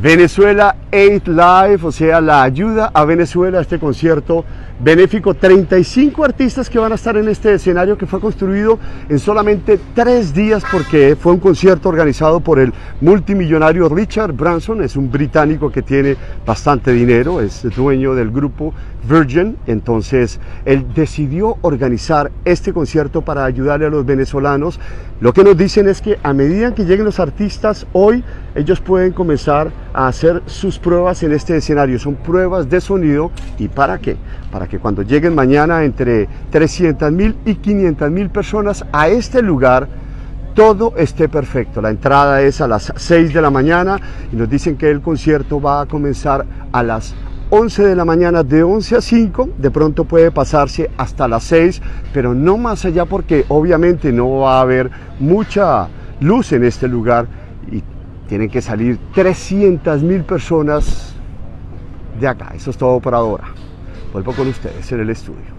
Venezuela Aid Live, o sea, la ayuda a Venezuela, este concierto benéfico. 35 artistas que van a estar en este escenario que fue construido en solamente tres días porque fue un concierto organizado por el multimillonario Richard Branson, es un británico que tiene bastante dinero, es dueño del grupo Virgin, entonces él decidió organizar este concierto para ayudarle a los venezolanos. Lo que nos dicen es que a medida que lleguen los artistas hoy, ellos pueden comenzar a hacer sus pruebas en este escenario. Son pruebas de sonido y para qué? Para que cuando lleguen mañana entre 300 mil y 500 mil personas a este lugar, todo esté perfecto. La entrada es a las 6 de la mañana y nos dicen que el concierto va a comenzar a las 11 de la mañana, de 11 a 5, de pronto puede pasarse hasta las 6, pero no más allá porque obviamente no va a haber mucha luz en este lugar tienen que salir 300 mil personas de acá. Eso es todo por ahora. Vuelvo con ustedes en el estudio.